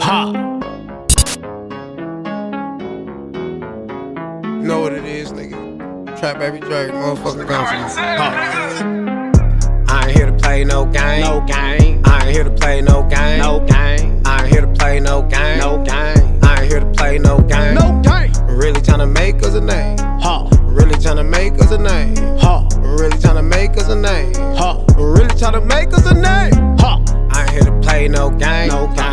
Ha. Know what it is, nigga. Trap baby Dre, motherfucking country. I ain't here to play no game. No game. I ain't here to play no game. No game. I ain't here to play no game. No game. I ain't here to play no game. No game. Really tryna make us a name. Ha. Really tryna make us a name. Ha. Really tryna make us a name. Ha. Really tryna make us a name. Ha. I ain't here to play no game. No game.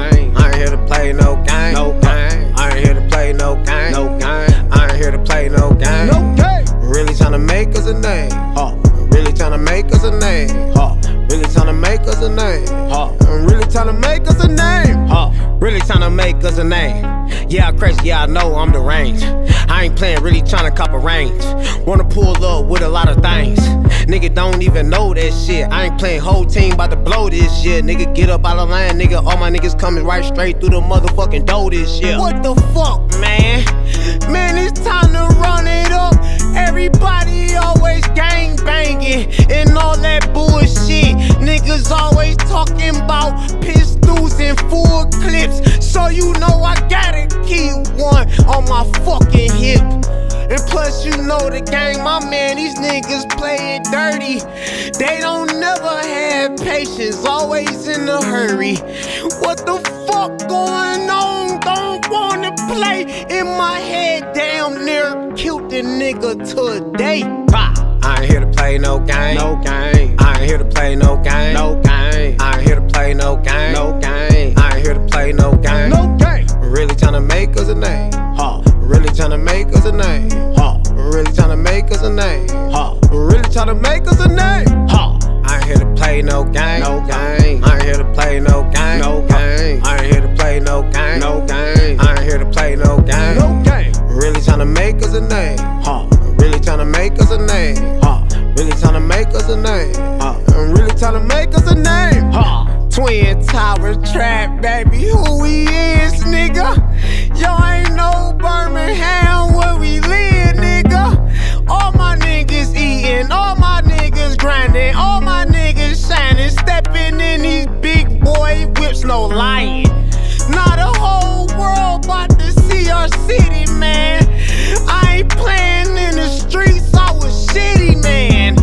Tryna make us a name. Ha. Really tryna make us a name. Ha. I'm really tryna make us a name. Ha. Really tryna make us a name. Yeah, I'm crazy, yeah, I know I'm the range. I ain't playing, really tryna cop a range. Wanna pull up with a lot of things. Nigga don't even know that shit. I ain't playing whole team, about to blow this shit. Nigga, get up out of line, nigga. All my niggas coming right straight through the motherfucking door this shit. What the fuck, man? Man, it's time to run it up. Everybody always gang plus, you know the gang, my man, these niggas play it dirty. They don't never have patience, always in a hurry. What the fuck going on? Don't wanna play in my head, damn near killed the nigga today. I ain't here to play no game. No game. I ain't here to play no game. No game. I ain't here to play no game. No game. I ain't here to play no game. No game. Really tryna make us a name. Ha. Really tryna make us a name. Ha. Really tryna make us a name. Ha. Really tryna make us a name. Ha. I ain't here to play no game. No game. I ain't here to play no game. No game. I ain't here to play no game. No game. I ain't here to play no game. No game. Really tryna make us a name. Ha. Really tryna make us a name. Ha. Really tryna make us a name. Ha. I'm really tryna make us a name. Ha. Twin Tower Trap, baby, who we is, nigga? Lying. Now the whole world about to see our city, man. I ain't playing in the streets, I was shitty, man.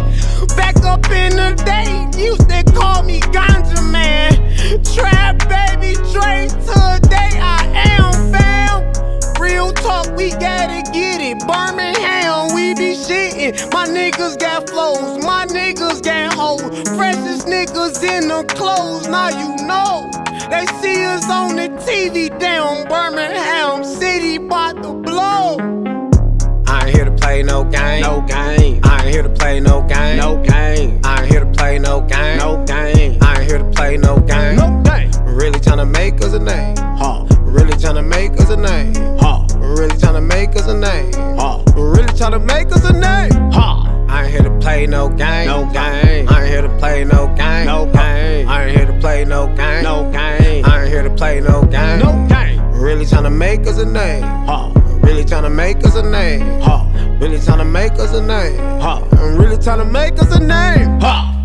Back up in the day, used to call me Ganja Man. Trap baby, straight today be shitting. My niggas got flows, my niggas got hoes. Freshest niggas in the clothes, now you know. They see us on the TV down Birmingham City, bout to blow. I ain't here to play no game. No game. I ain't here to play no game. No game. I ain't here to play no game. No game. I ain't here to play no game. No game. Really tryna make us a name. Ha. Really tryna make us a name. Ha. Really tryna make us a name. Tryna make us a name. Ha. I ain't here to play no game. No game. I ain't here to play no game. No game. I ain't here to play no game. No game. I ain't here to play no game. No game. Really tryna make us a name. Ha. Really tryna make us a name. Ha. Really tryna make us a name. Ha. I'm really tryna make us a name. Ha.